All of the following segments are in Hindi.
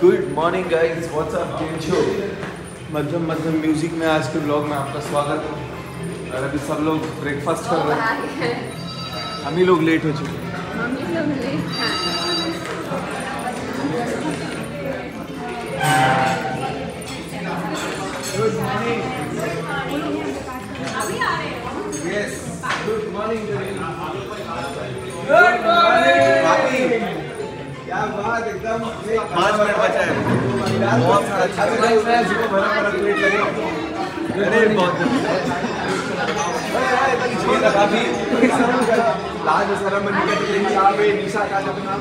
Good morning guys what's up game show मध्यम मध्यम म्यूज़िक में आज के ब्लॉग में आपका स्वागत है। और अभी सब लोग ब्रेकफास्ट कर रहे हैं। हम ही लोग लेट हो चुके हैं। मम्मी लोग लेट खाना गुड मॉर्निंग पाँच मिनट बचा है। बहुत सारा अच्छा अरे बहुत अभी लाज शर्म निकल रही यहाँ पे निशा का जब नाम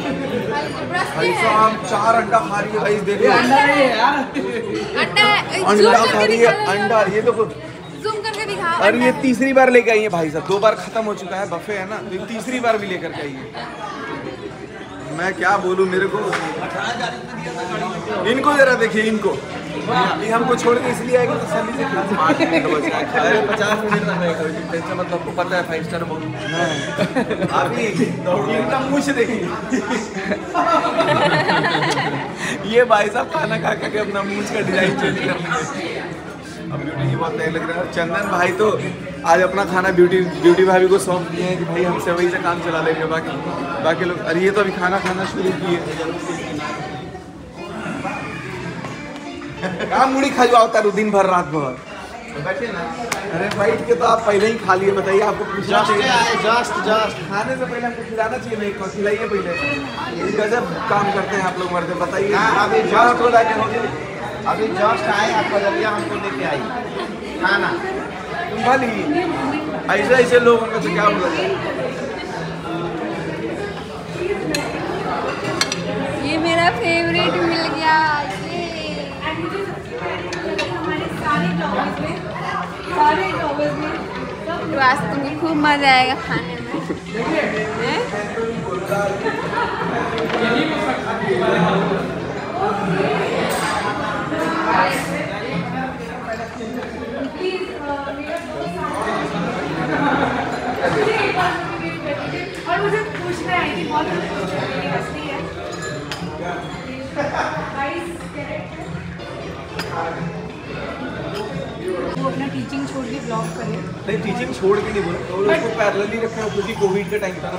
भाई साहब चार अंडा खा रही है भाई देख अंडा अंडा खा रही है अंडा ये देखो। और ये तीसरी बार लेके आई है भाई साहब। दो बार खत्म हो चुका है बफे है ना? तो ये तीसरी बार भी लेकर के आई है। मैं क्या बोलूँ मेरे को? इनको जरा देखिए इनको। ये हमको छोड़ के इसलिए आएगा तो सली से पचास मिनट तक टेंशन मतलब आपको पता है फाइव स्टार बहुत अभी इनका मुँह से देखिए। ये भाई साहब खाना खा के अपना मुँह का डिज़ाइन चेंज कर हैं अब ब्यूटी जी बहुत नए लग रहा। है चंदन भाई तो आज अपना खाना ब्यूटी ब्यूटी भाभी को सौंप दिए हैं कि भाई हमसे वही से काम चला लेंगे बाकी बाकी लोग अरे ये तो अभी खाना खाना शुरू किए। कहाँ मुड़ी खा जो आवता दिन भर रात भर? अरे भाई के तो आप पहले ही खा लिए बताइए आपको पूछना चाहिए। जस्ट जस्ट खाने से पहले हमको खिलाना चाहिए नहीं खिलाइए पहले? गजब काम करते हैं आप लोग मरते बताइए। हाँ, अभी अभी जस्ट आए आपका ज़रिया हमको लेके आई। खाना। तुम भली ऐसे ऐसे लोगों में से क्या बोला जाए ये मेरा फेवरेट मिल गया। ये तो आज तुमको खूब मज़ा आएगा खाने में। हैं? है कि है है है? टीचिंग छोड़ के नहीं टीचिंग छोड़ के नहीं बोला। तो उसको पैरेलली रखा है क्योंकि कोविड का टाइम था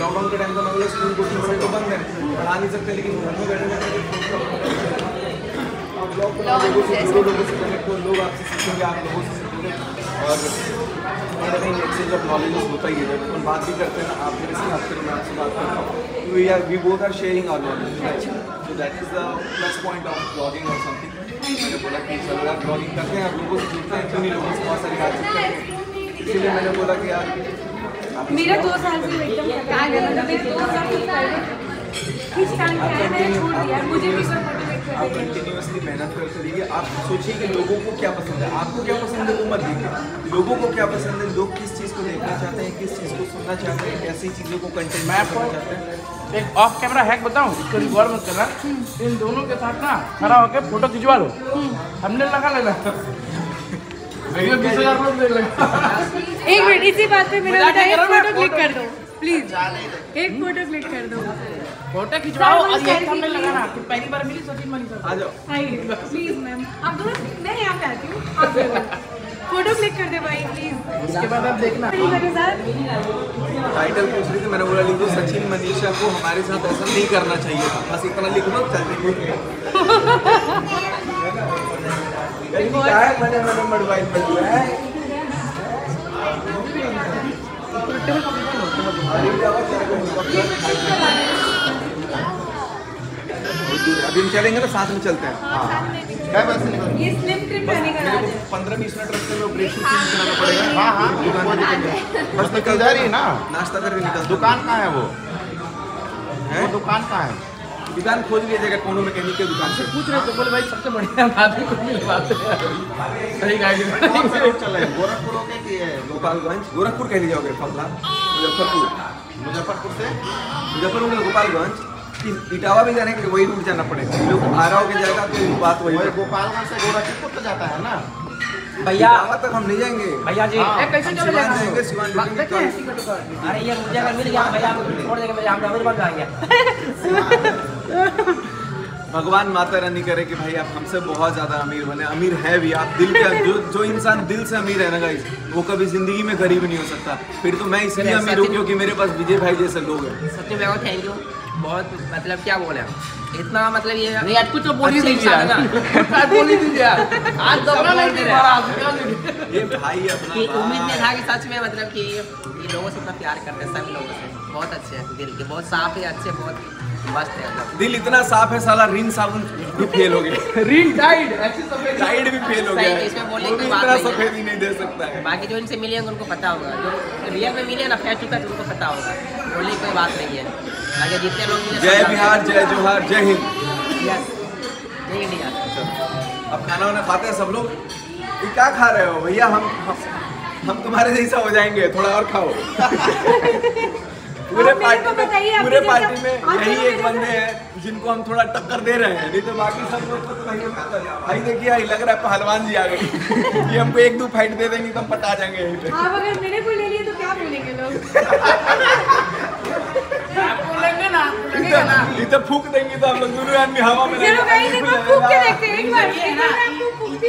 लॉकडाउन का टाइम था ना बोला स्कूल तो बंद है। पढ़ा नहीं सकते, लेकिन घर में बैठे बैठे लोगों से कनेक्ट से सीखेंगे और होता ही है बात भी करते हैं बात मैं आपसे बात करता हूँ we are we sharing our that is the point of blogging और समथिंग मैंने बोला कि चलो ब्लॉगिंग करते हैं आप लोगों से जुड़ते हैं क्यों लोगों से बहुत सारी बातचीत करते हैं इसीलिए मैंने बोला कि यार दो साल से एकदम गया मेरे दो साल मैंने छोड़ दिया, मुझे भी आप कंटिन्यूसली मेहनत करते रहिए। आप सोचिए कि लोगों को क्या पसंद है। आपको क्या पसंद है वो मत देखिए। लोगों को क्या पसंद है? लोग किस चीज़ को देखना चाहते हैं किस चीज़ को सुनना चाहते हैं कैसी चीज़ों को कंटेंट मैं करना आपको चाहते हैं? एक ऑफ़ कैमरा हैक बताऊँ? इसको रिकॉर्ड मत करना। इन दोनों के साथ ना खड़ा होकर फ़ोटो खिंचवा लो। हमने लगा लेना। एक मिनट इसी बात पे मेरा बेटा एक फ़ोटो क्लिक कर दो प्लीज़ एक फ़ोटो क्लिक कर दो। फ़ोटो खिंचवाओ और ये हमने please. लगाना फिर पहली बार मिली सचिन मनी सर आ जाओ। आइए प्लीज़ मैम आप दोनों मैं यहाँ पे आती हूँ। आप फ़ोटो क्लिक कर दे भाई प्लीज़ उसके बाद आप देखना। टाइटल पूछ रही थी मैंने बोला लिख दो सचिन मनीषा को हमारे साथ ऐसा नहीं करना चाहिए था। बस इतना लिख दो चल। देंगे क्या है मैंने मैंने मोबाइल पर दिया है अभी हम चलेंगे तो साथ में चलते हैं। क्या बस निकल ये स्लिम ट्रिप रहने का राज है। पंद्रह बीस मिनट ब्रेक शूट चेंज कराना पड़ेगा। हाँ हाँ दुकान वो पे निकल निकल बस निकल जा रही है ना? नाश्ता करके निकल दुकान कहाँ है वो? है? दुकान कहाँ है? दुकान खोज लीजिएगा कोनो मैकेनिक के दुकान से। पूछ रहे तो बोले भाई सबसे बढ़िया आदमी को मिलवाते हैं। सही गोरखपुर कि गोपालगंज? गोरखपुर कह लीजिए मुजफ्फरपुर। मुजफ्फरपुर से? मुजफ्फरपुर गोपालगंज? इटावा भी जाने के लिए वही रूट जाना पड़ेगा। लोग आरा के जाएगा तो बात वही गोपालगंज से गोरखपुर तो जाता है ना? भैया। तक हम नहीं जाएँगे। भैया जी ए, कैसे चले जाएँगे, हैं अरे ये मुझे अगर मिल गया भैया छोड़ देंगे हम जाएँगे। भगवान माता रानी करे कि भाई आप हमसे बहुत ज़्यादा अमीर बने अमीर है भी आप दिल के जो जो इंसान दिल से अमीर है ना गाइस वो कभी ज़िंदगी में गरीब नहीं हो सकता। फिर तो मैं इसलिए अमीर हूँ क्योंकि मेरे पास विजय भाई जैसे लोग हैं। सच्ची में थैंक यू बहुत मतलब क्या बोले इतना मतलब ये नहीं आज कुछ तो बोल ही दीजिए आज बोल ही दीजिए आज दबना नहीं दे रहा आज क्या दीजिए ये भाई अपना उम्मीद नहीं था कि सच में मतलब कि ये लोगों से इतना प्यार करते हैं सभी लोगों से। बहुत अच्छे हैं दिल के बहुत साफ़ है अच्छे बहुत मस्त है दिल इतना साफ़ है साला रिन साबुन भी फेल हो गया। रिंग टाइड ऐसी सफ़ेद। टाइड भी फेल हो गया। इसमें बोलने की बात इतना नहीं सफ़ेद ही नहीं दे सकता है। बाकी जो इनसे मिले होंगे उनको पता होगा। जो रियल में मिले ना फेस टू फेस उनको पता होगा। बोलने की कोई बात नहीं है। बाकी जितने लोग जय बिहार जय जोहार जय हिंद। यस जय इंडिया अब खाना वाना खाते हैं सब लोग? ये क्या खा रहे हो? भैया हम हम, हम तुम्हारे जैसा हो जाएँगे। थोड़ा और खाओ। पूरे पार्टी में पूरे पार्टी में यही एक बंदे हैं जिनको हम थोड़ा टक्कर दे रहे हैं। नहीं तो बाकी सब लोग तो भाई भाई देखिए भाई लग रहा है पहलवान जी आ गए। ये हमको एक दो फाइट दे देंगे तो हम पटा जाएँगे यहीं पे। आप अगर मेरे को ले लिए तो क्या बोलेंगे लोग? आप बोलेंगे ना आप बोलेंगे ना। इधर फूक देंगे तो हम लोग दोनों आदमी हवा में फूक के देखते हैं एक बार।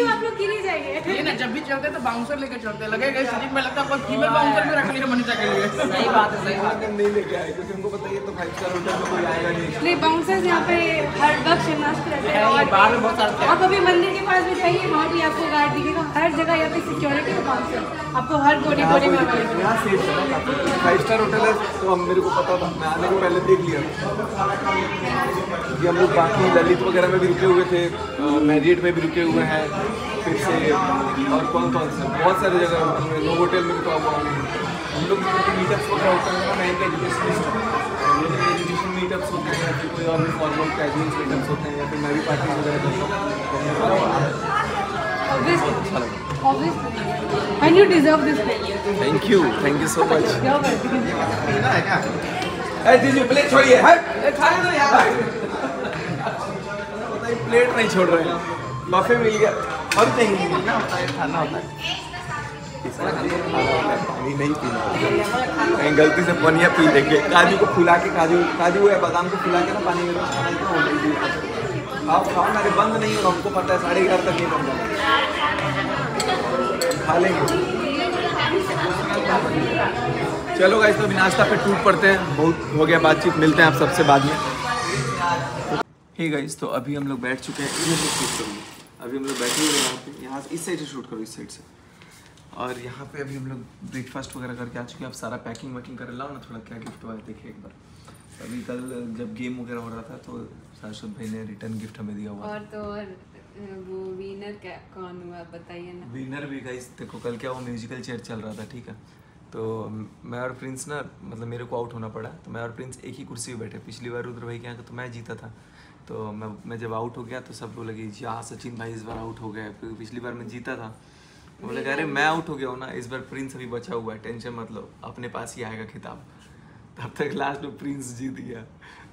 आप लोग गिर ही जाएँगे। जब भी चलते तो बाउंसर लेके चलते लगेगा इस शरीर में लगता है फीमेल बाउंसर भी रख लिया मनीषा के लिए सही बात है सही बात नहीं लेके आए क्योंकि हमको पता है ये तो फाइव स्टार होटल में कोई आएगा नहीं। नहीं बाउंसर्स यहाँ पे हर वक्त शिवनाथ रहते हैं। है, ये बाहर में बहुत सारे आप अभी मंदिर के पास भी जाइए वहाँ भी आपको गार्ड दिखेगा हर जगह यहाँ पे सिक्योरिटी का बाउंसर आपको हर कोने कोने में यहाँ सेफ़ है फाइव स्टार होटल है तो हम मेरे को पता था। मैं आने को पहले देख लिया। क्योंकि हम लोग बाकी ललित वगैरह में भी रुके हुए थे मैरियट में भी रुके हुए हैं। फिर से और कौन कौन से? बहुत सारी जगह नो होटल में भी तो आप हम लोग मीटअप्स वगैरह होते हैं ना मैं एक एजुकेशनिस्ट एजुकेशन मीटअप्स होते हैं या फिर कोई और भी फॉर्मल कैजुअल मीटअप्स होते हैं या फिर मैं भी पार्टी वगैरह करता हूँ। तो बड़ा obviously obviously. And you deserve this place. Thank you thank you so much You're welcome. पीना है क्या ए दीजिए प्लेट छोड़िए हट खाने दो यार प्लेट नहीं छोड़ रहे हैं। बफे मिल गया। पीना होता है है है, नहीं पीना गलती से पनिया पी लेंगे। काजू को फुला के काजू काजू या बादाम को फुला के ना पानी में तो हो जाएगी। खाओ ना बंद नहीं होगा हमको पता है साढ़े ग्यारह तक नहीं बंद खा लेंगे। चलो गाइस तो अभी नाश्ता पे टूट पड़ते हैं। बहुत हो गया बातचीत मिलते हैं आप सबसे बाद में। हे गाइस तो अभी हम लोग बैठ चुके हैं। करूँगी अभी हम लोग बैठे हुए यहाँ पे। यहाँ से इस साइड से शूट करो इस साइड से। और यहाँ पे अभी हम लोग ब्रेकफास्ट वगैरह करके आ चुके हैं। अब सारा पैकिंग वैकिंग कर लाओ ना थोड़ा क्या गिफ्ट हुआ है देखिए एक बार। अभी कल जब गेम वगैरह हो रहा था तो शाश्वत भाई ने रिटर्न गिफ्ट हमें दिया हुआ। और तो और वो विनर कौन हुआ बताइए ना। विनर भी गाइस देखो कल क्या वो म्यूजिकल चेयर चल रहा था ठीक है? तो मैं और प्रिंस ना मतलब मेरे को आउट होना पड़ा तो मैं और प्रिंस एक ही कुर्सी पे बैठे। पिछली बार रुद्र भाई के यहाँ तो मैं जीता था। तो मैं मैं जब आउट हो गया तो सब लोग लगे जी हाँ सचिन भाई इस बार आउट हो गए। फिर पिछली बार मैं जीता था। बोले अरे मैं आउट हो गया हूँ ना इस बार प्रिंस अभी बचा हुआ है टेंशन मत लो अपने पास ही आएगा खिताब। तब तक लास्ट में प्रिंस जीत गया।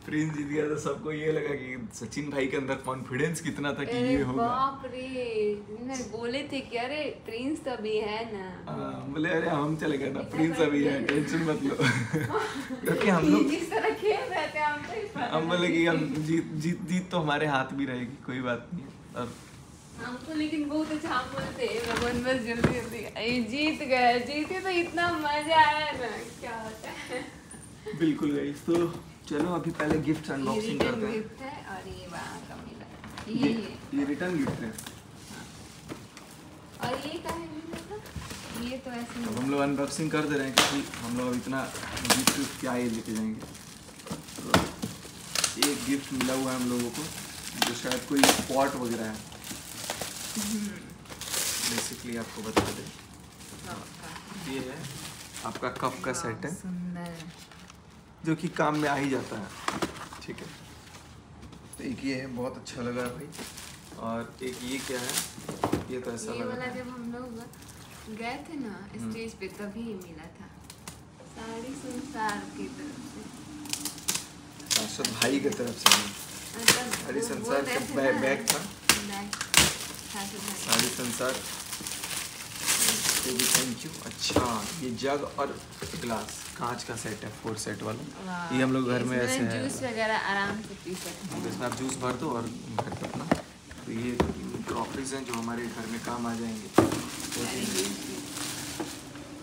प्रिंस जीत गया तो सबको ये लगा कि सचिन भाई के अंदर कॉन्फिडेंस कितना था कि ये होगा। बोले थे कि अरे प्रिंस तो अभी है ना। हाँ, बोले अरे हम चले गए ना प्रिंस अभी है टेंशन मत लो. क्योंकि हम लोग जिस तरह खेल रहे थे हम तो हम बोले कि हम जीत जीत जीत तो हमारे हाथ भी रहेगी कोई बात नहीं और हमको लेकिन बहुत अच्छा हम बोलते हैं भगवान बस जल्दी जल्दी जीत गए जीते तो इतना मज़ा आया ना क्या होता है? बिल्कुल गई तो चलो अभी पहले गिफ्ट अनबॉक्सिंग करते हैं। गिफ्ट है और ये वहाँ का मिला। ये ये रिटर्न गिफ्ट है। और ये का है ये तो ऐसे अब हम लोग अनबॉक्सिंग कर दे रहे हैं क्योंकि हम लोग अब इतना गिफ्ट क्या ये लेके जाएँगे। तो एक गिफ्ट मिला हुआ है हम लोगों को जो शायद कोई पॉट वगैरह है। बेसिकली आपको बता दें। ये है आपका कप का सेट है। जो कि काम में आ ही जाता है। ठीक है। तो एक ये है बहुत अच्छा लगा भाई। और एक ये क्या है? ये तो ऐसा ये लगा वाला जब हम लोग गए थे ना स्टेज पे तभी मिला था। साड़ी संसार की तरफ़ से। शाश्वत भाई की तरफ़ से। मतलब साड़ी संसार का बै- बैग था। साड़ी संसार। थैंक यू अच्छा ये जग और ग्लास कांच का सेट है फोर सेट वाला। ये हम लोग घर में ऐसे जूस वगैरह आराम से पी सकते हैं। इसमें आप जूस भर दो और भर दो अपना। तो ये क्रॉकरीज हैं जो हमारे घर में काम आ जाएँगे।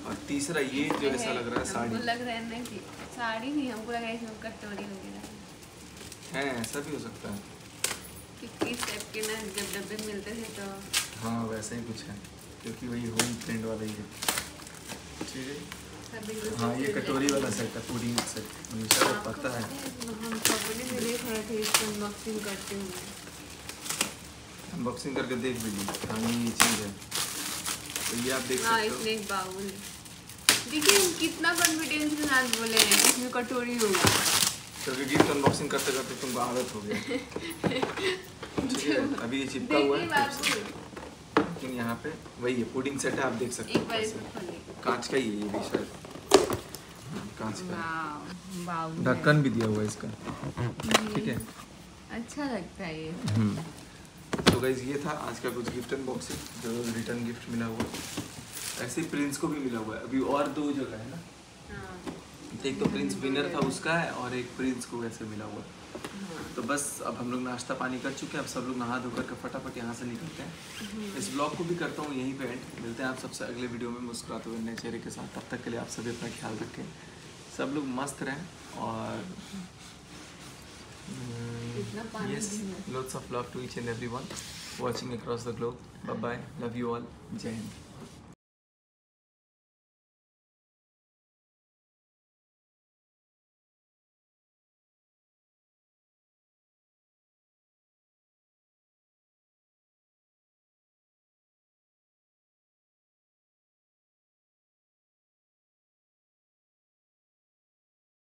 और तीसरा ये जो ऐसा लग रहा है साड़ी। लग रहा है ना साड़ी नहीं हमको लगा है इसमें कटोरी वगैरह है। है ऐसा भी हो सकता है। क्योंकि इस टाइप के ना जब डब्बे मिलते थे तो। हाँ वैसा ही कुछ है क्योंकि वही होम ट्रेंड वाला ही है। ठीक है? हाँ ये कटोरी वाला सेट है पूरी सेट हमेशा पता है। हम कपड़े में देख रहे थे इसको अनबॉक्सिंग करते हुए। अनबॉक्सिंग करके देख भी ली। हाँ ये चीज़ है। तो ये आप देख हाँ सकते इसमें एक बाउल है देखिए कितना कॉन्फिडेंस के साथ बोले हैं। इसमें कटोरी होगा क्योंकि गिफ्ट अनबॉक्सिंग करते करते तुमको आदत हो है अभी ये चिपका हुआ है। लेकिन यहाँ पे वही है पुडिंग सेट है आप देख सकते हो कांच का ही है ये भी शायद। हाँ, कांच का। है। ढक्कन भी दिया हुआ है इसका। ठीक है। अच्छा लगता है ये। तो गाइज़ ये था आज का कुछ गिफ्ट अनबॉक्सिंग जो रिटर्न गिफ्ट मिला हुआ। ऐसे ही प्रिंस को भी मिला हुआ है। अभी और दो जगह है ना? हाँ। एक तो प्रिंस विनर था उसका है और एक प्रिंस को वैसे मिला हुआ। तो बस अब हम लोग नाश्ता पानी कर चुके हैं। अब सब लोग नहा धोकर के फटाफट यहाँ से निकलते हैं। इस ब्लॉग को भी करता हूँ यहीं पे एंड मिलते हैं आप सबसे अगले वीडियो में। मुस्कुराते हुए नए चेहरे के साथ। तब तक के लिए आप सभी अपना ख्याल रखें। सब लोग मस्त रहें और Mm, yes, lots of love to each and everyone watching across the globe. Bye bye. Love you all. Jai